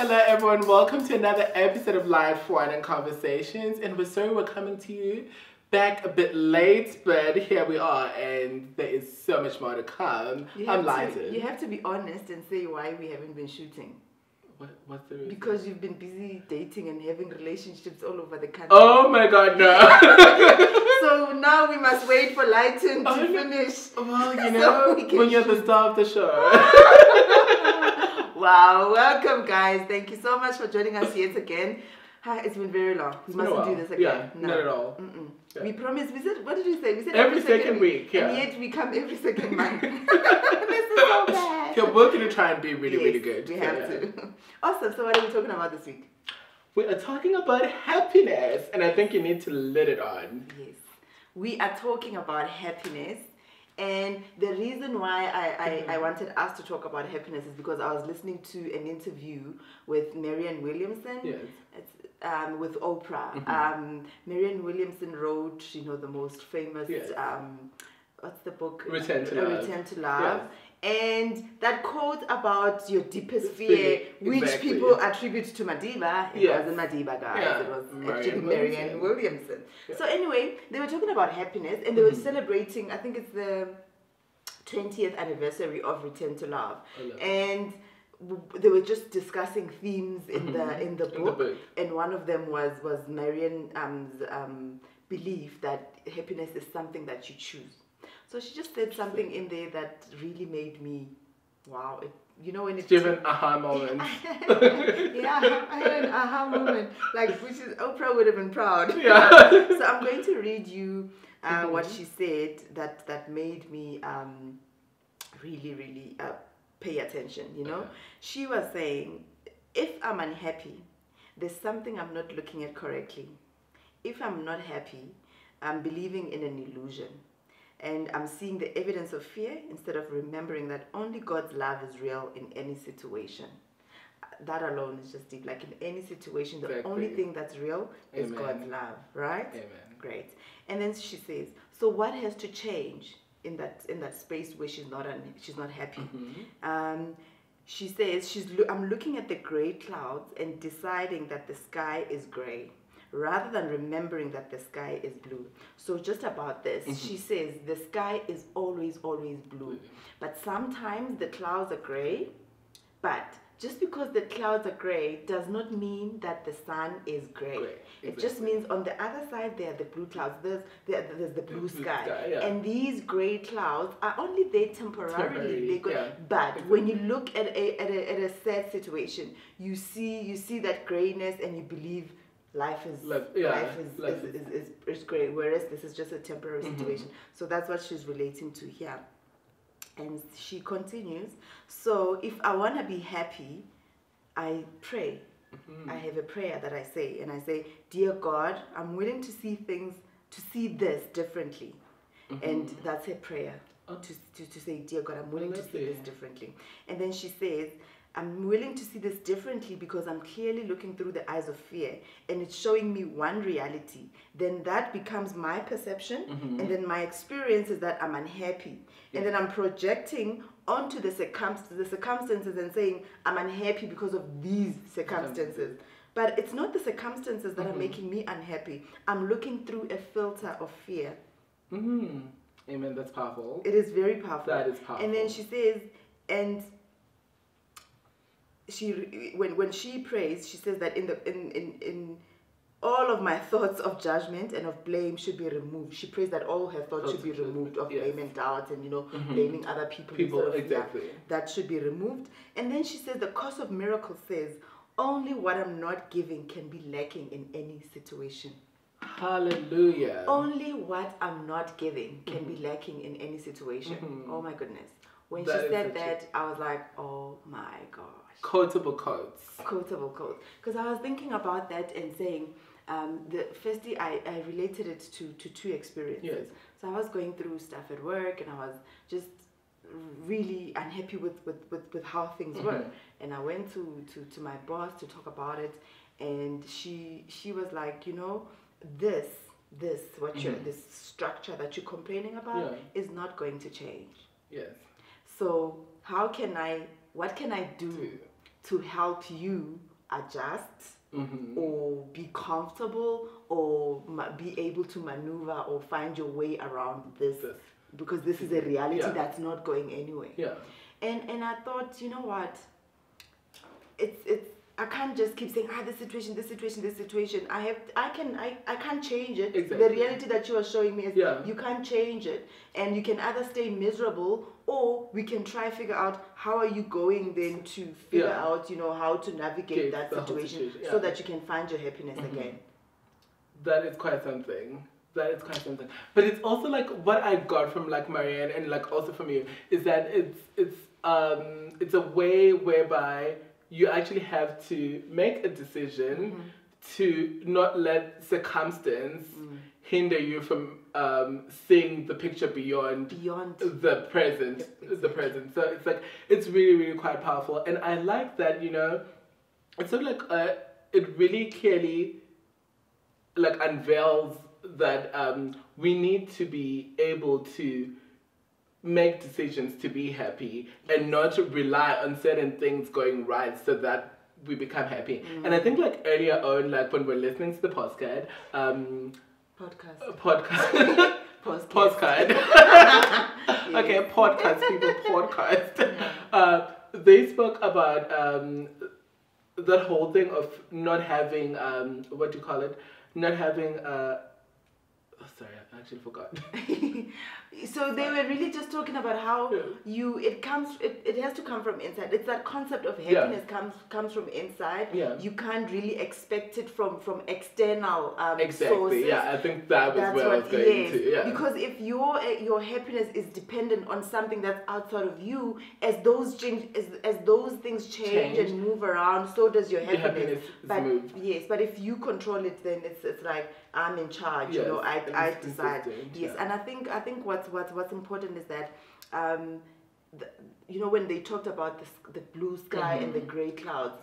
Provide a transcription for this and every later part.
Hello, everyone. Welcome to another episode of Live Wine and Conversations. And we're sorry we're coming to you back a bit late, but here we are, and there is so much more to come. I'm lighted. you have to be honest and say why we haven't been shooting. What, what's the reason? Because you've been busy dating and having relationships all over the country. Oh my god, no. So now we must wait for Lyton to Oh, finish. well, you So know, we can when you're the star of the show. Wow, welcome guys. Thank you so much for joining us yet again. It's been very long. We It's been a mustn't do this again. Yeah, not at all. Yeah. We promised, we said, what did we say? We said Every second week, yeah. And yet we come every second month. this is so bad. Yeah, we're going to try and be really, Yes, really good. We have yeah. to. Awesome. So what are we talking about this week? We are talking about happiness, and I think you need to let it on. Yes. We are talking about happiness. And the reason why I, I, I wanted us to talk about happiness is because I was listening to an interview with Marianne Williamson. Yes. It's, um, with Oprah. Mhm. Um, Marianne Williamson wrote, you know, the most famous, Yes. um, what's the book? Return to Love. Return to Love. And that quote about your deepest fear, which exactly. people attribute to Madiba, it Yes. wasn't Madiba, guys. Yeah, It was Marianne actually. Marianne Williamson. Yeah. So anyway, they were talking about happiness and they were Mhm. celebrating, I think it's the 20th anniversary of Return to Love. Love. And they were just discussing themes in the Mhm. in the In the book, book. and one of them was was Marianne um's um, belief that happiness is something that you choose. So she just said something in there that really made me, wow! It, you know when it's Give an aha moment. yeah, I had an aha moment, like which is Oprah would have been proud. Yeah. so I'm going to read you uh, what Mhm. she said that that made me um, really, really uh, pay attention. You know, Okay. she was saying, if I'm unhappy, there's something I'm not looking at correctly. If I'm not happy, I'm believing in an illusion. And I'm seeing the evidence of fear instead of remembering that only God's love is real in any situation. That alone is just deep. Like in any situation, the only thing that's real is Amen. God's love, right? Amen. Great. And then she says, so what has to change in that in that space where she's not un- she's not happy? Mhm. Um, she says she's loo- I'm looking at the gray clouds and deciding that the sky is gray rather than remembering that the sky is blue. So just about this, mm-hmm. she says the sky is always always blue. Mm-hmm. But sometimes the clouds are gray, but just because the clouds are gray does not mean that the sun is gray. Gray, It just means on the other side there are the blue clouds. There's there, there's the blue blue sky, sky, yeah. and these gray clouds are only there temporarily. Temporarily, They go, yeah. But when you look at a, at a at a sad situation, you see you see that grayness, and you believe life is Life- yeah, life is, life is, is, is, is great. Whereas this is just a temporary Mhm. situation. So that's what she's relating to here. And she continues, so if I want to be happy, I pray. Mhm. I have a prayer that I say, and I say, Dear God, I'm willing to see things, to see this differently. And Mhm. that's her prayer. Oh. To, to, to say, Dear God, I'm willing to see this differently. And then she says, I'm willing to see this differently because I'm clearly looking through the eyes of fear and it's showing me one reality. Then that becomes my perception, Mhm. and then my experience is that I'm unhappy. And then I'm projecting onto the, circum- the circumstances and saying, I'm unhappy because of these circumstances. But it's not the circumstances that are Mhm. making me unhappy. I'm looking through a filter of fear. Mhm. Amen. That's powerful. It is very powerful. That is powerful. And then she says, and she when when she prays, she says that in the in in in all of my thoughts of judgment and of blame should be removed. She prays that all her thoughts should be removed of yes. blame and doubt and you know Mhm. blaming other people. People, of- yeah, exactly. that should be removed. And then she says the course of miracle says only what I'm not giving can be lacking in any situation. Hallelujah. Only what I'm not giving can be lacking in any situation. Mhm. Oh my goodness. When That she said that, I was like, oh my gosh. Quotable quotes. Quotable quote. Because I was thinking about that and saying, um, the firstly, I, I related it to, to two experiences. Yes. So I was going through stuff at work and I was just really unhappy with, with, with, with how things were. Mhm. And I went to, to, to my boss to talk about it and she she was like, you know, this this what you're Mhm. this structure that you're complaining about Yeah. is not going to change. Yes. So how can I what can I do To- help you adjust Mhm. or be comfortable or ma- be able to maneuver or find your way around this This. because this is a reality Yeah. that's not going anywhere. Yeah. And and I thought, you know what? It's it's I can't just keep saying ah this situation, this situation, this situation. I have I can I, I can't change it. Exactly. The reality that you are showing me is Yeah. you can't change it. And you can either stay miserable or we can try figure out how are you going then to figure Yeah. out, you know, how to navigate that situation, situation, so yeah. Mm-hmm. that you can find your happiness again. That is quite something. That is quite something. But it's also like what I got from like Marianne and like also from you is that it's it's um it's a way whereby you actually have to make a decision to not let circumstance hinder you from um, seeing the picture beyond Beyond. the present the present. So it's like it's really really quite powerful. And i like that you know it's sort of like uh, it really clearly like unveils that um, we need to be able to make decisions to be happy and not rely on certain things going right so that we become happy. And i think like earlier on like when we're listening to the podcast um podcast. podcast. Podcast. podcast okay podcast people podcast. Uh, they spoke about um, that whole thing of not having um, what do you call it? Not having uh, oh, sorry i actually forgot so they were really just talking about how Yeah. you it comes it, it has to come from inside it's that concept of Yeah. happiness comes comes from inside Yeah. you can't really expect it from from external um, exactly sources yeah i think that was that's where i was what going yes to yeah because if your uh, your happiness is dependent on something that's outside of you as those change as, as those things change, Change. and move around so does your happiness, happiness but moved. yes but if you control it then it's it's like i'm in charge you know i i decide yes yeah. and i think i think what's what's what's important is that um the, you know when they talked about the, the blue sky and Mm-hmm. the gray clouds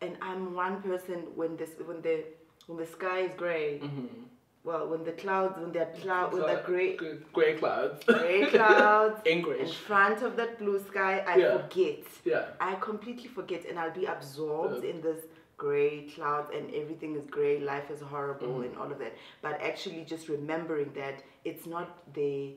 and i'm one person when this when the when the sky is gray Mhm. well when the clouds when they're cloud when the gray gray clouds gray clouds in front of that blue sky i Yeah. forget yeah i completely forget and i'll be absorbed Yeah. in this gray clouds and everything is gray life is horrible Mm-hmm. and all of that but actually just remembering that it's not there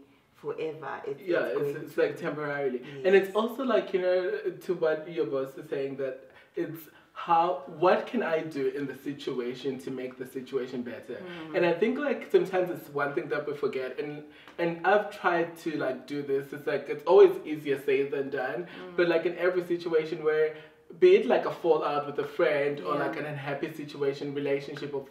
forever it's, yeah it's it's, like temporarily and it's also like you know to what your boss is saying that it's how what can i do in the situation to make the situation better Mm. and i think like sometimes it's one thing that we forget and and i've tried to like do this it's like it's always easier said than done Mm. but like in every situation where be it like a fallout with a friend or Yeah. like an unhappy situation relationship of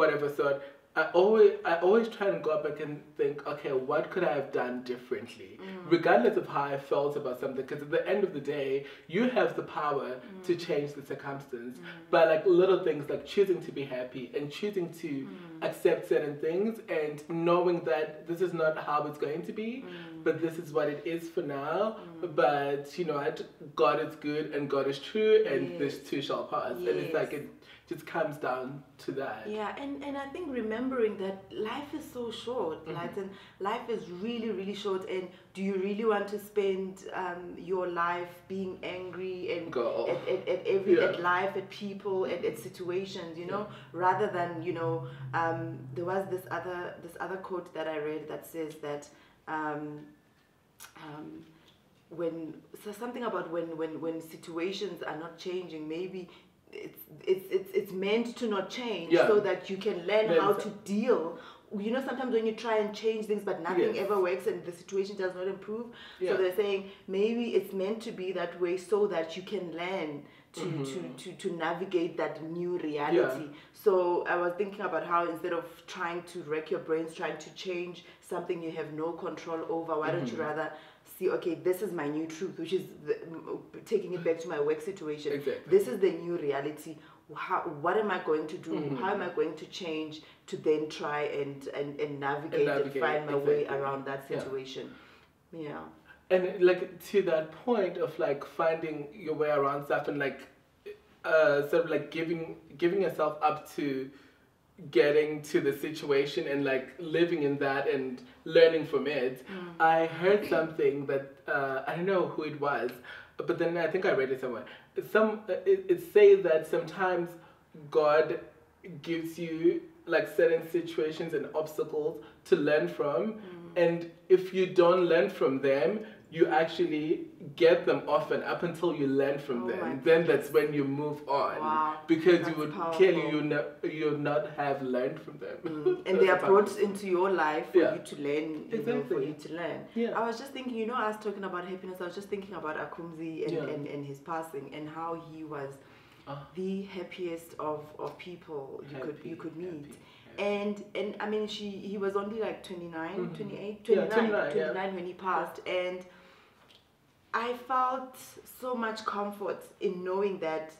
whatever sort I always I always try and go back and think, okay, what could I have done differently, mm. regardless of how I felt about something. Because at the end of the day, you have the power to mm. change the circumstance. Mm. But like little things like choosing to be happy and choosing to accept certain things and knowing that this is not how it's going to be, but this is what it is for now. But you know, what, God is good and God is true, and this Yes. too shall pass. And it's like it just comes down to that. Yeah, and, and I think remembering that life is so short, Mm-hmm. like, and life is really, really short. And do you really want to spend um, your life being angry and at, at, at every Yeah. at life, at people, at, at situations, you know, rather than you know, um, there was this other this other quote that I read that says that. Um, um, when so something about when when when situations are not changing maybe it's it's it's, it's meant to not change Yeah. so that you can learn how to deal you know sometimes when you try and change things but nothing Yes. ever works and the situation does not improve Yeah. so they're saying maybe it's meant to be that way so that you can learn to, Mm-hmm. to, to, to navigate that new reality so i was thinking about how instead of trying to wreck your brains trying to change something you have no control over why don't you Mm-hmm. rather see okay this is my new truth which is the, taking it back to my work situation Exactly. this is the new reality how, what am i going to do Mm-hmm. how am i going to change to then try and and, and navigate and, navigate, find my way around that Yeah. situation yeah and like to that point of like finding your way around stuff and like uh sort of like giving giving yourself up to getting to the situation and like living in that and learning from it i heard something that uh, i don't know who it was but then I think I read it somewhere. Some uh, it, it says that sometimes God gives you like certain situations and obstacles to learn from, and if you don't learn from them, you actually get them often up until you learn from Oh them. Then that's when you move on Wow, because you would powerful. clearly you know you not have learned from them. and they are brought into your life for Yeah. you to learn, you know, for you to learn. Yeah. I was just thinking, you know, I was talking about happiness. I was just thinking about Akhumzi and, Yeah. and, and his passing and how he was Ah. the happiest of, of people you could you could meet. happy, And and I mean, she he was only like 29, Mhm. 28, Yeah, 29, 29, 29 yeah. when he passed. And I felt so much comfort in knowing that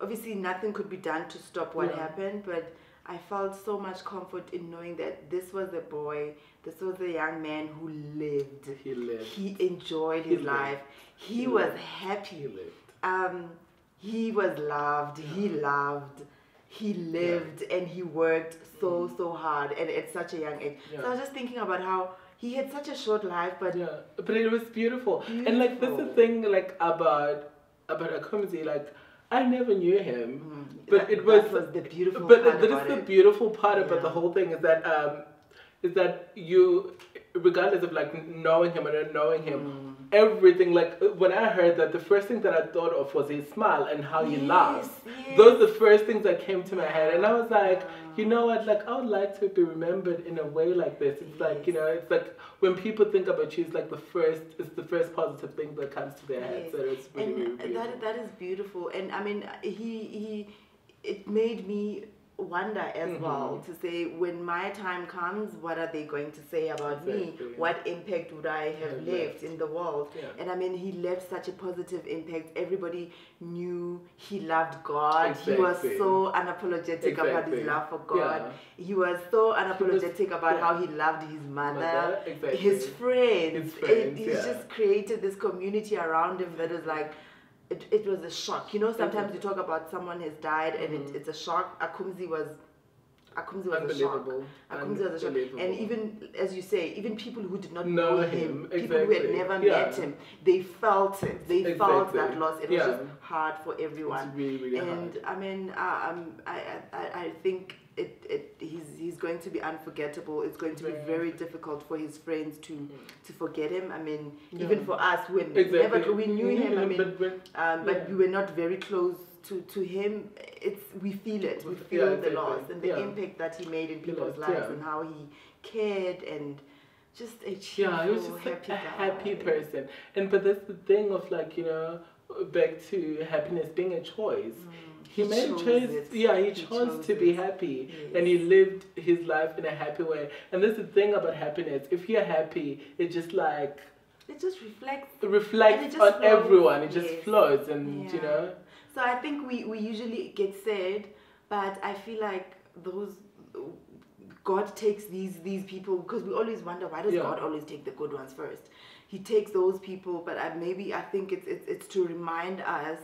obviously nothing could be done to stop what Yeah. happened, but I felt so much comfort in knowing that this was a boy, this was a young man who lived. He lived. He enjoyed He his lived. life. He, He was lived. happy He lived. um, he was loved, he loved, he lived, and he worked so, so hard and at such a young age. So I was just thinking about how he had such a short life, but Yeah, but it was beautiful. And like this is the thing like about about Akhumzi, like I never knew him, Mm, but that- it was, was the beautiful But part that is the it. beautiful part about the whole thing is that um, is that you, regardless of like knowing him or not knowing him, Mm. Everything like uh, when I heard that, the first thing that I thought of was his smile and how he Yes, laughed. yes. Those are the first things that came to my head, and I was like, you know what? Like I would like to be remembered in a way like this. It's like you know, it's like when people think about you, it's like the first, it's the first positive thing that comes to their head. So it's really, and really that that is beautiful and i mean he he it made me wonder as Mhm. well to say when my time comes what are they going to say about me what impact would i have left in the world Yeah. and i mean he left such a positive impact everybody knew he loved god he was so unapologetic about his love for god Yeah. he was so unapologetic about yeah. how he loved his mother, Mother, exactly. his friends. His It- friends, he's just created this community around him that is like, it, it was a shock. You know, sometimes you talk about someone has died and Mhm. it, it's a shock. Akhumzi was, Akhumzi was a shock. Akhumzi was a shock. And even, as you say, even people who did not Know know, him, him, people who had never Yeah. met him, they felt it. They felt that loss. It Yeah. was just hard for everyone really, really and hard. I mean, uh, um, I, I- I think it, it he's he's going to be unforgettable. It's going to be Very very difficult for his friends to to forget him. I mean, Yeah. even for us, when Exactly. never we knew him. I mean, but, but um, but yeah. we were not very close to, to him. It's we feel it. We Yeah, feel the loss and the Yeah. impact that he made in people's left, lives yeah. and how he cared and just a yeah, he was cheerful, just like happy a happy person. And but that's the thing of like you know, back to happiness being a choice. He, He made a chose choice. it. Yeah, he, He chose, chose to be it. happy, Yes. and he lived his life in a happy way. And that's the thing about happiness. If you're happy, it just like It just reflects it reflects just on flows. everyone. It just Yes. flows, and you know. So I think we, we usually get sad, but I feel like those God takes these these people because we always wonder why does Yeah. God always take the good ones first? He takes those people, but I, maybe I think it's, it's it's to remind us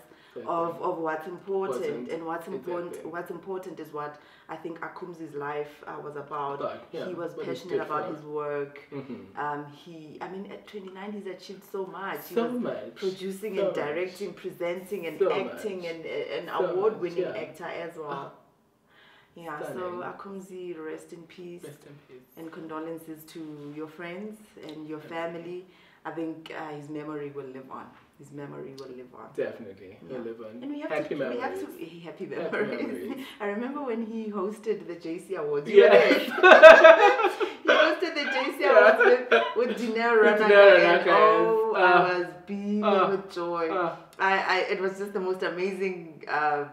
of, of what's important Wasn't- and what's important exactly. what's important is what I think Akhumzi's life uh, was about. About, yeah, he was passionate about his work. Mhm. Um, he, I mean, at 29, he's achieved so much. He So was much. producing So and much. directing, presenting and So acting much. and uh, an So award-winning yeah. actor as well. yeah, so Akhumzi, rest in peace Rest in peace. and condolences to your friends and your family. I think uh, his memory will live on. His memory will live on. Definitely, Yeah. we'll live on. And we have happy to, memories. we have to, happy Happy memories. memories. I remember when he hosted the JC Awards. Yes. he hosted the JC Yeah. Awards with, with Dineo Ranaka, and oh, yes. I Ah. was beaming Ah. with joy. Ah, I, I, it was just the most amazing uh,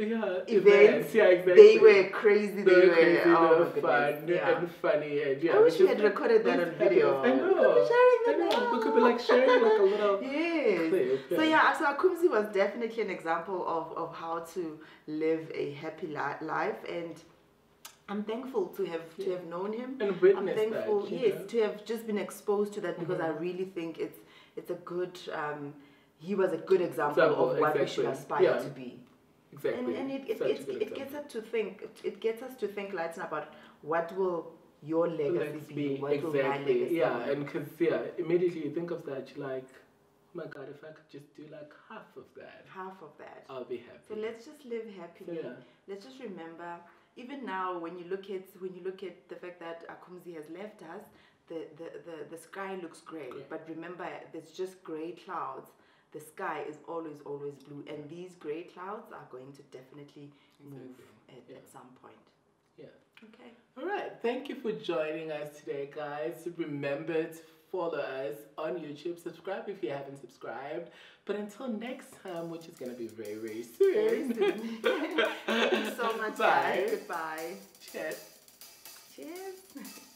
yeah, events. Yeah, exactly. They were crazy. They, They were crazy, oh they were goodness, fun yeah. and funny and yeah. I wish we had recorded that on video. I We could know. be sharing I know. We could be like sharing like a little Yes. clip. So yeah. yeah, so Akhumzi was definitely an example of, of how to live a happy li- life, and I'm thankful to have to have known him. And I'm thankful, that. yes, know? to have just been exposed to that because I Mhm. really think it's it's a good. Um, he was a good example, Example, of what we should aspire Yeah. to be. Exactly. And, and it, it, it, it gets us to think. It, gets us to think, Lyton, about what will your legacy Let's be? What will my exactly legacy yeah, be? and because yeah, immediately you think of that, you're like, Oh my God, if I could just do like half of that, Half of that. I'll be happy. So let's just live happily. Yeah. Let's just remember, even now, when you look at when you look at the fact that Akhumzi has left us, the the, the, the sky looks. Grey. But remember, there's just grey clouds. The sky is always always blue, and these grey clouds are going to definitely move Exactly. at, Yeah. at some point. yeah. Okay. All right. Thank you for joining us today, guys. Remember to follow us on YouTube. Subscribe if you haven't subscribed. But until next time, which is going to be very, very soon. Very soon. Thank you so much, Bye. guys. Goodbye. Cheers. Cheers.